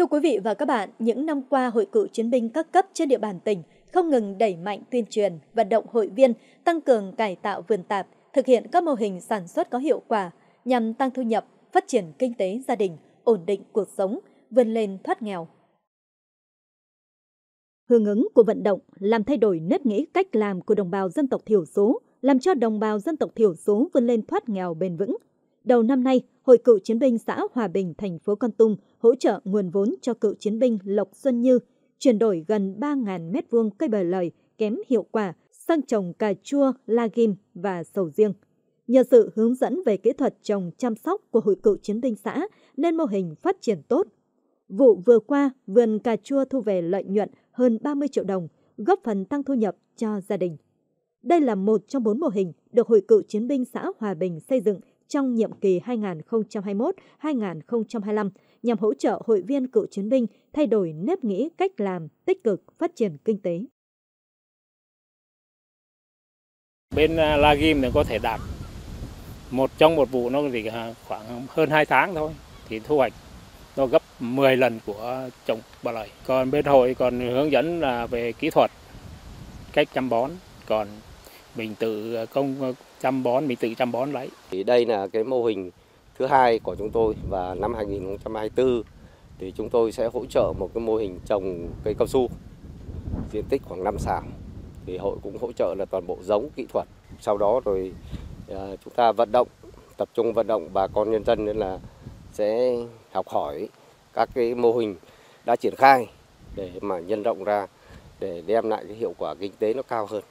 Thưa quý vị và các bạn, những năm qua Hội cựu chiến binh các cấp trên địa bàn tỉnh không ngừng đẩy mạnh tuyên truyền, vận động hội viên tăng cường cải tạo vườn tạp, thực hiện các mô hình sản xuất có hiệu quả nhằm tăng thu nhập, phát triển kinh tế gia đình, ổn định cuộc sống, vươn lên thoát nghèo. Hưởng ứng của vận động làm thay đổi nếp nghĩ cách làm của đồng bào dân tộc thiểu số, làm cho đồng bào dân tộc thiểu số vươn lên thoát nghèo bền vững. Đầu năm nay, Hội cựu chiến binh xã Hòa Bình, thành phố Con Tum hỗ trợ nguồn vốn cho cựu chiến binh Lộc Xuân Như chuyển đổi gần 3.000 m2 cây bời lời kém hiệu quả sang trồng cà chua, la ghim và sầu riêng. Nhờ sự hướng dẫn về kỹ thuật trồng chăm sóc của Hội cựu chiến binh xã nên mô hình phát triển tốt. Vụ vừa qua, vườn cà chua thu về lợi nhuận hơn 30 triệu đồng, góp phần tăng thu nhập cho gia đình. Đây là một trong bốn mô hình được Hội cựu chiến binh xã Hòa Bình xây dựng trong nhiệm kỳ 2021-2025 nhằm hỗ trợ hội viên cựu chiến binh thay đổi nếp nghĩ cách làm tích cực phát triển kinh tế. Bên à, La Ghim thì có thể đạt một trong một vụ nó chỉ à, khoảng hơn 2 tháng thôi thì thu hoạch nó gấp 10 lần của trồng bà lời. Còn bên hội còn hướng dẫn là về kỹ thuật, cách chăm bón, còn mình tự ờ, công ờ, chăm bón, mình tự chăm bón lấy. Thì đây là cái mô hình thứ hai của chúng tôi và năm 2024 thì chúng tôi sẽ hỗ trợ một cái mô hình trồng cây cao su diện tích khoảng 5 sào thì hội cũng hỗ trợ là toàn bộ giống kỹ thuật sau đó rồi ờ, chúng ta vận động tập trung vận động bà con nhân dân nên là sẽ học hỏi các cái mô hình đã triển khai để mà nhân rộng ra để đem lại cái hiệu quả kinh tế nó cao hơn.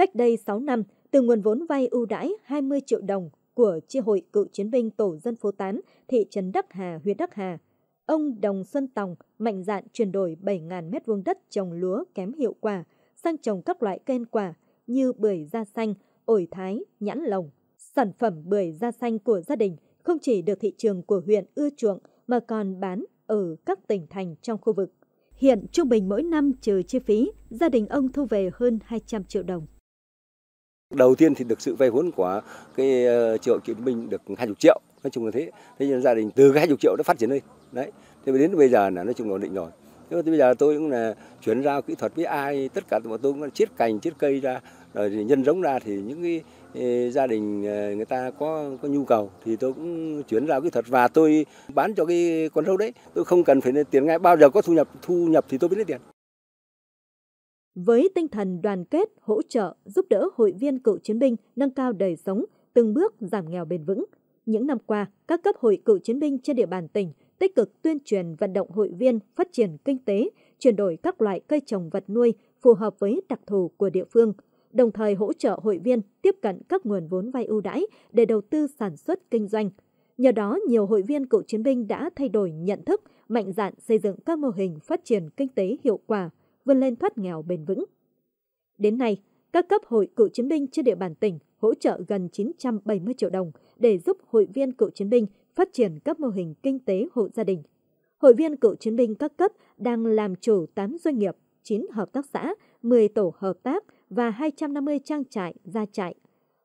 Cách đây 6 năm, từ nguồn vốn vay ưu đãi 20 triệu đồng của chi hội cựu chiến binh tổ dân phố 8, thị trấn Đắc Hà, huyện Đắc Hà, ông Đồng Xuân Tòng mạnh dạn chuyển đổi 7.000 mét vuông đất trồng lúa kém hiệu quả sang trồng các loại cây ăn quả như bưởi da xanh, ổi thái, nhãn lồng. Sản phẩm bưởi da xanh của gia đình không chỉ được thị trường của huyện ưa chuộng mà còn bán ở các tỉnh thành trong khu vực. Hiện trung bình mỗi năm trừ chi phí, gia đình ông thu về hơn 200 triệu đồng. Đầu tiên thì được sự vay vốn của cái triệu chiến binh được 20 triệu, nói chung là thế. Thế nên gia đình từ cái 20 triệu nó phát triển lên. Đấy. Thế đến bây giờ là nói chung là ổn định rồi. Thế bây giờ tôi cũng là chuyển giao kỹ thuật với ai, tất cả bọn tôi cũng chiết cành, chiết cây ra, rồi nhân giống ra thì những cái ờ, gia đình ờ, người ta có có nhu cầu thì tôi cũng chuyển giao kỹ thuật và tôi bán cho cái con sâu đấy tôi không cần phải tiền ngay bao giờ có thu nhập thu nhập thì tôi mới lấy tiền với tinh thần đoàn kết, hỗ trợ, giúp đỡ hội viên cựu chiến binh nâng cao đời sống, từng bước giảm nghèo bền vững. Những năm qua, các cấp hội cựu chiến binh trên địa bàn tỉnh tích cực tuyên truyền vận động hội viên phát triển kinh tế, chuyển đổi các loại cây trồng vật nuôi phù hợp với đặc thù của địa phương, đồng thời hỗ trợ hội viên tiếp cận các nguồn vốn vay ưu đãi để đầu tư sản xuất kinh doanh. Nhờ đó, nhiều hội viên cựu chiến binh đã thay đổi nhận thức, mạnh dạn xây dựng các mô hình phát triển kinh tế hiệu quả, vươn lên thoát nghèo bền vững. Đến nay, các cấp hội cựu chiến binh trên địa bàn tỉnh hỗ trợ gần 970 triệu đồng để giúp hội viên cựu chiến binh phát triển các mô hình kinh tế hộ gia đình. Hội viên cựu chiến binh các cấp đang làm chủ 8 doanh nghiệp, 9 hợp tác xã, 10 tổ hợp tác và 250 trang trại, gia trại.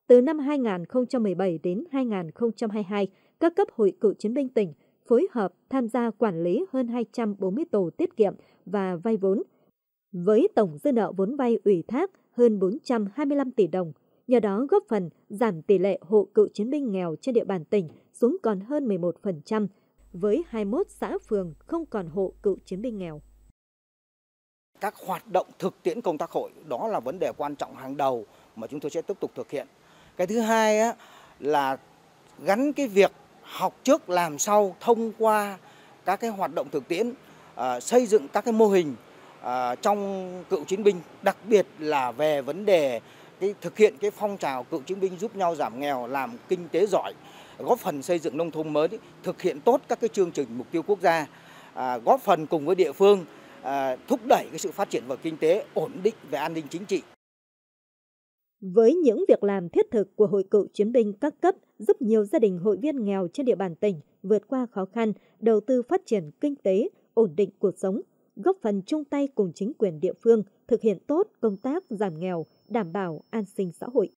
Từ năm 2017 đến 2022, các cấp hội cựu chiến binh tỉnh phối hợp tham gia quản lý hơn 240 tổ tiết kiệm và vay vốn với tổng dư nợ vốn vay ủy thác hơn 425 tỷ đồng, nhờ đó góp phần giảm tỷ lệ hộ cựu chiến binh nghèo trên địa bàn tỉnh xuống còn hơn 11%, với 21 xã phường không còn hộ cựu chiến binh nghèo. Các hoạt động thực tiễn công tác hội đó là vấn đề quan trọng hàng đầu mà chúng tôi sẽ tiếp tục thực hiện. Cái thứ hai á, là gắn cái việc học trước làm sau thông qua các cái hoạt động thực tiễn, uh, xây dựng các cái mô hình À, trong cựu chiến binh, đặc biệt là về vấn đề cái thực hiện cái phong trào cựu chiến binh giúp nhau giảm nghèo, làm kinh tế giỏi, góp phần xây dựng nông thôn mới, thực hiện tốt các cái chương trình mục tiêu quốc gia, à, góp phần cùng với địa phương à, thúc đẩy cái sự phát triển và kinh tế ổn định về an ninh chính trị. Với những việc làm thiết thực của Hội cựu chiến binh các cấp giúp nhiều gia đình hội viên nghèo trên địa bàn tỉnh vượt qua khó khăn, đầu tư phát triển kinh tế, ổn định cuộc sống, góp phần chung tay cùng chính quyền địa phương thực hiện tốt công tác giảm nghèo, đảm bảo an sinh xã hội.